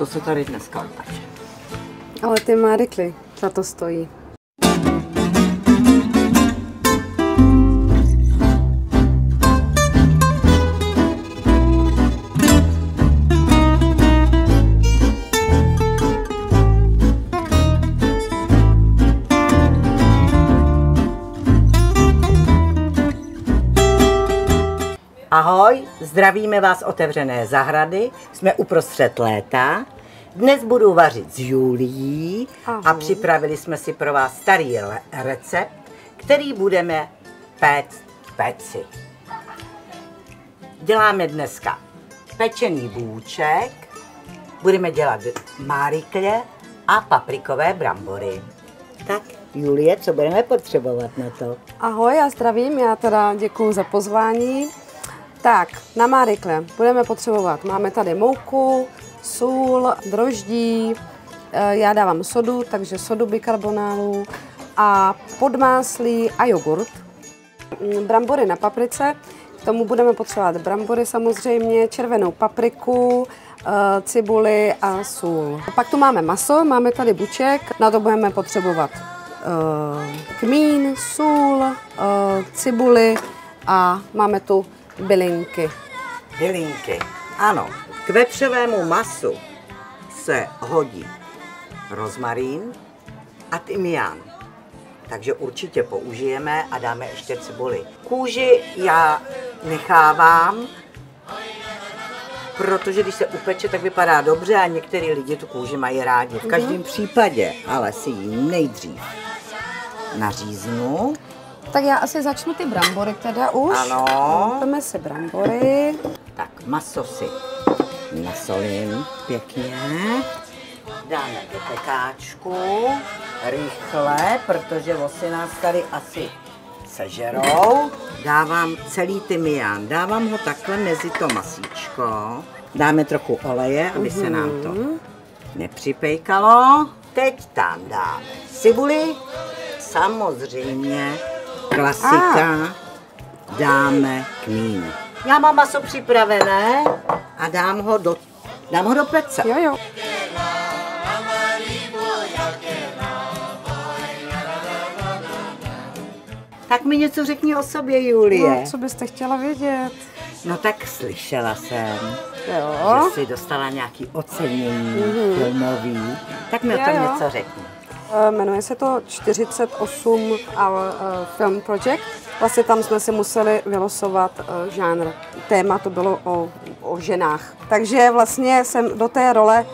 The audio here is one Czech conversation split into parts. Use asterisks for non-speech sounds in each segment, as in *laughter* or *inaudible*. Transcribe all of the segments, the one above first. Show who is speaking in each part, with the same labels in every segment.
Speaker 1: to se tady dneska upeče.
Speaker 2: Ale ty Marikly, za to stojí.
Speaker 1: Ahoj, zdravíme vás otevřené zahrady, jsme uprostřed léta. Dnes budu vařit s Julií a
Speaker 2: Ahoj.
Speaker 1: připravili jsme si pro vás starý recept, který budeme péct peci. Děláme dneska pečený bůček, budeme dělat márikle a paprikové brambory. Tak, Julie, co budeme potřebovat na to?
Speaker 2: Ahoj, já zdravím, já teda děkuji za pozvání. Tak, na Marikle budeme potřebovat, máme tady mouku, sůl, droždí, eh, já dávám sodu, takže sodu bikarbonálu a podmáslí a jogurt. Mm, Brambory na paprice, k tomu budeme potřebovat brambory samozřejmě, červenou papriku, eh, cibuli a sůl. Pak tu máme maso, máme tady buček, na to budeme potřebovat eh, kmín, sůl, cibuli a máme tu bylinky.
Speaker 1: Bylinky. Ano, k vepřovému masu se hodí rozmarín a tymián. Takže určitě použijeme a dáme ještě cibuli. Kůži já nechávám, protože když se upeče, tak vypadá dobře a některý lidi tu kůži mají rádi. V každém případě ale si ji nejdřív naříznu.
Speaker 2: Tak já asi začnu ty brambory teda už.
Speaker 1: Ano.
Speaker 2: Koupíme si brambory.
Speaker 1: Tak maso si nasolím pěkně. Dáme do pekáčku rychle, protože vosy nás tady asi sežerou. Dávám celý tymián, dávám ho takhle mezi to masíčko. Dáme trochu oleje, aby se nám to nepřipejkalo. Teď tam dáme cibuli, samozřejmě klasika, dáme kmín. Já mám maso připravené a dám ho do, dám ho do pece.
Speaker 2: Jo, jo.
Speaker 1: Tak mi něco řekni o sobě, Julie.
Speaker 2: No, co byste chtěla vědět?
Speaker 1: No tak slyšela jsem,
Speaker 2: Jo.
Speaker 1: že jsi dostala nějaký ocenění filmový. Tak mi o
Speaker 2: Jo,
Speaker 1: tom
Speaker 2: jo.
Speaker 1: něco řekni.
Speaker 2: Eh, Jmenuje se to 48 Hour eh, Film Project. Vlastně tam jsme si museli vylosovat eh, žánr. Téma to bylo o, o ženách. Takže vlastně jsem do té role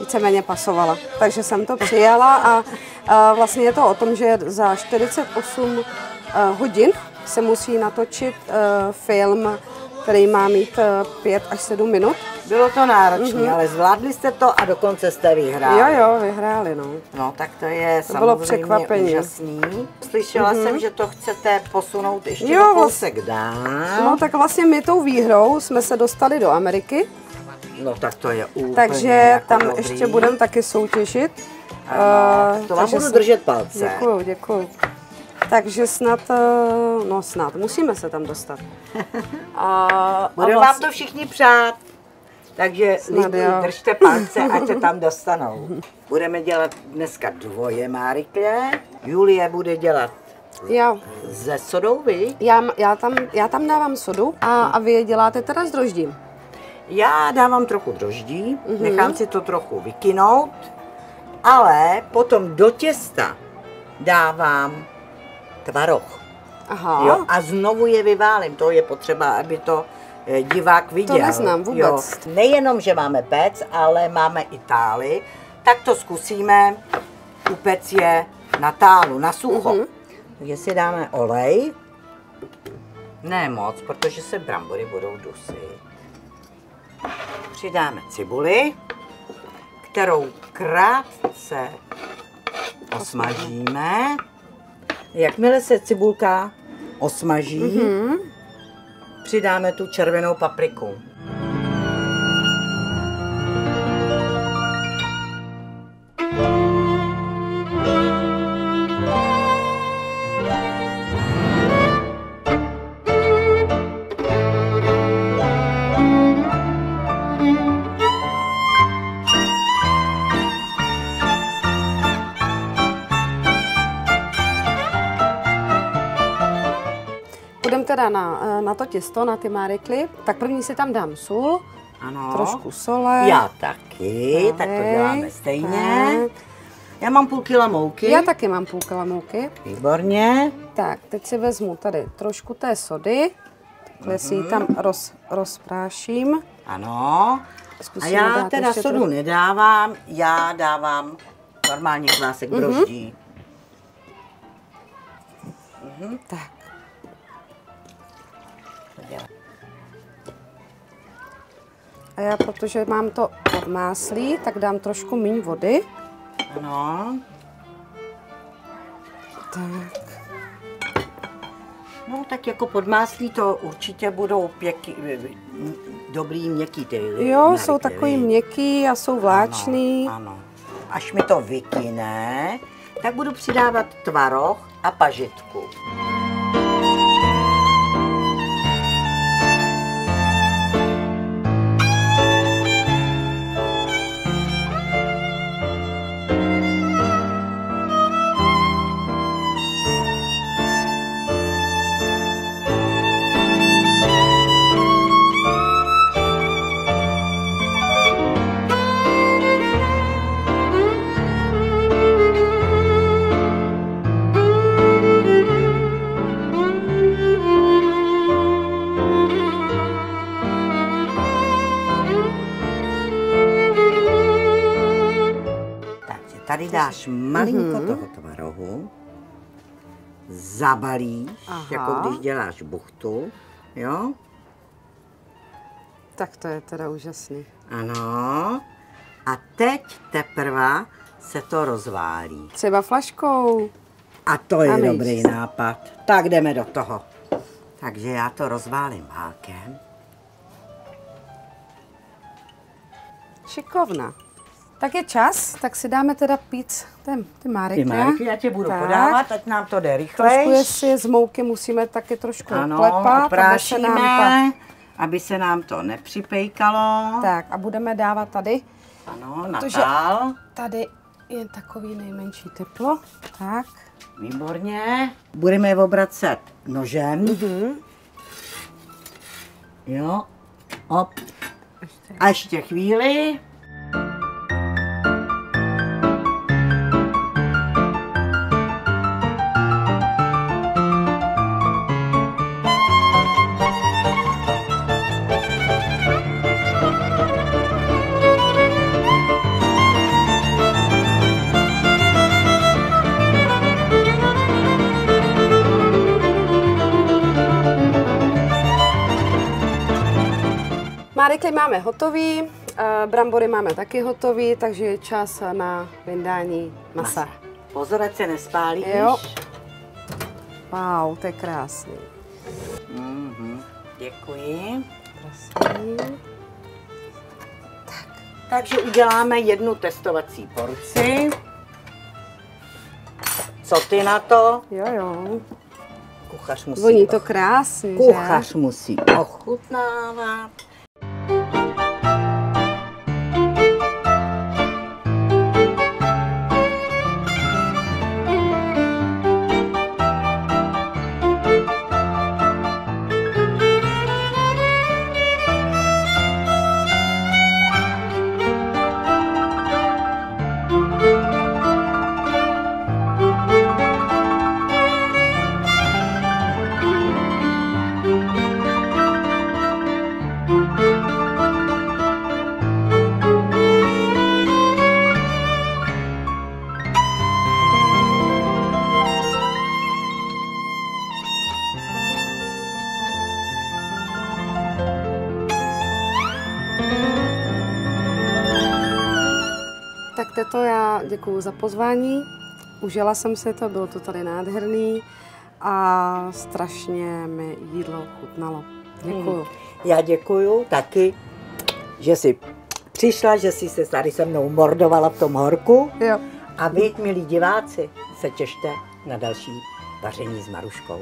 Speaker 2: víceméně pasovala. Takže jsem to přijala a eh, vlastně je to o tom, že za 48 eh, hodin se musí natočit film, který má mít 5 až 7 minut.
Speaker 1: Bylo to náročné, ale zvládli jste to a dokonce jste vyhráli.
Speaker 2: Jo, jo, vyhráli, no.
Speaker 1: No tak to je
Speaker 2: To bylo překvapení.
Speaker 1: úžasný. Slyšela jsem, že to chcete posunout ještě
Speaker 2: Jo,
Speaker 1: o kousek dál.
Speaker 2: No tak vlastně my tou výhrou jsme se dostali do Ameriky,
Speaker 1: No tak to je úplně
Speaker 2: takže
Speaker 1: jako
Speaker 2: tam
Speaker 1: dobrý.
Speaker 2: ještě budeme taky soutěžit.
Speaker 1: Ano,
Speaker 2: Eh,
Speaker 1: to vám budu držet palce.
Speaker 2: Děkuju, děkuju. Takže snad, eh, no snad, musíme se tam dostat. A, *laughs* a
Speaker 1: Budeme
Speaker 2: vlastně-
Speaker 1: vám to všichni přát. Takže
Speaker 2: Snad
Speaker 1: lidi,
Speaker 2: jo.
Speaker 1: držte palce, ať se tam dostanou. Budeme dělat dneska dvoje márikle. Julie bude dělat
Speaker 2: Já,
Speaker 1: ze sodou, vy?
Speaker 2: já, já, tam, já tam dávám sodu a, a vy je děláte teda s droždím.
Speaker 1: Já dávám trochu droždí, nechám si to trochu vykynout, ale potom do těsta dávám tvaroh.
Speaker 2: Aha,
Speaker 1: Jo, a znovu je vyválím. To je potřeba, aby to eh, divák viděl.
Speaker 2: neznám vůbec.
Speaker 1: Jo. Nejenom, že máme pec, ale máme i tály. Tak to zkusíme upec je na tálu, na sucho.
Speaker 2: Mhm.
Speaker 1: Takže si dáme olej. Ne moc, protože se brambory budou dusit. Přidáme cibuli, kterou krátce osmažíme. Jakmile se cibulka osmaží,
Speaker 2: Mhm.
Speaker 1: přidáme tu červenou papriku.
Speaker 2: Teda na, eh, na to těsto, na ty márikly, tak první si tam dám sůl,
Speaker 1: Ano.
Speaker 2: trošku sole.
Speaker 1: Já taky, tak to děláme stejně.
Speaker 2: tak.
Speaker 1: Já mám půl kila mouky.
Speaker 2: Já taky mám půl kila mouky.
Speaker 1: Výborně.
Speaker 2: Tak, teď si vezmu tady trošku té sody, takhle si ji tam roz, rozpráším.
Speaker 1: Ano. A
Speaker 2: Zkusím
Speaker 1: já
Speaker 2: dát
Speaker 1: teda sodu
Speaker 2: trochu-
Speaker 1: nedávám, já dávám normálně kvásek
Speaker 2: Mhm.
Speaker 1: broždí.
Speaker 2: Tak, a já, protože mám to podmáslí, tak dám trošku míň vody.
Speaker 1: Ano.
Speaker 2: Tak,
Speaker 1: No tak jako podmáslí to určitě budou pěký, dobrý měkký ty
Speaker 2: jo,
Speaker 1: narity,
Speaker 2: jsou takový měkký a jsou vláčný.
Speaker 1: Ano, ano. Až mi to vykyne, tak budu přidávat tvaroh a pažitku. Dáš malinko
Speaker 2: Mhm.
Speaker 1: toho tvarohu, zabalíš,
Speaker 2: Aha.
Speaker 1: jako když děláš buchtu, jo?
Speaker 2: Tak to je teda úžasný.
Speaker 1: Ano. A teď teprve se to rozválí.
Speaker 2: Třeba flaškou.
Speaker 1: A to je
Speaker 2: A
Speaker 1: dobrý nápad. Tak jdeme do toho. Takže já to rozválím válkem.
Speaker 2: Šikovna. Tak je čas, tak si dáme teda pít ty, ty márky.
Speaker 1: Ty Marky, já tě budu
Speaker 2: Tak.
Speaker 1: podávat, ať nám to jde
Speaker 2: Trošku
Speaker 1: rychleji.
Speaker 2: jestli z mouky musíme taky trošku
Speaker 1: Ano,
Speaker 2: klepat, aby se nám pak...
Speaker 1: aby se nám to nepřipejkalo.
Speaker 2: Tak a budeme dávat tady.
Speaker 1: Ano, natál.
Speaker 2: Tady je takový nejmenší teplo. Tak.
Speaker 1: Výborně. Budeme je obracet nožem.
Speaker 2: Mhm.
Speaker 1: Jo. Op. A ještě chvíli.
Speaker 2: Márikly máme hotový, eh, brambory máme taky hotový, takže je čas na vyndání masa.
Speaker 1: Pozor, ať se nespálíš.
Speaker 2: Jo. Wow, to je krásný.
Speaker 1: Mhm. Děkuji.
Speaker 2: Krásný.
Speaker 1: Takže uděláme jednu testovací porci. Co ty na to?
Speaker 2: Jo, jo.
Speaker 1: Kuchař musí,
Speaker 2: Voní to krásně, že?
Speaker 1: kuchař musí ochutnávat. Bye.
Speaker 2: Tak teto, já děkuji za pozvání. Užila jsem si to, bylo to tady nádherný a strašně mi jídlo chutnalo. Děkuju.
Speaker 1: Já děkuju taky, že jsi přišla, že jsi se tady se mnou mordovala v tom horku.
Speaker 2: Jo.
Speaker 1: A vy, milí diváci, se těšte na další vaření s Maruškou.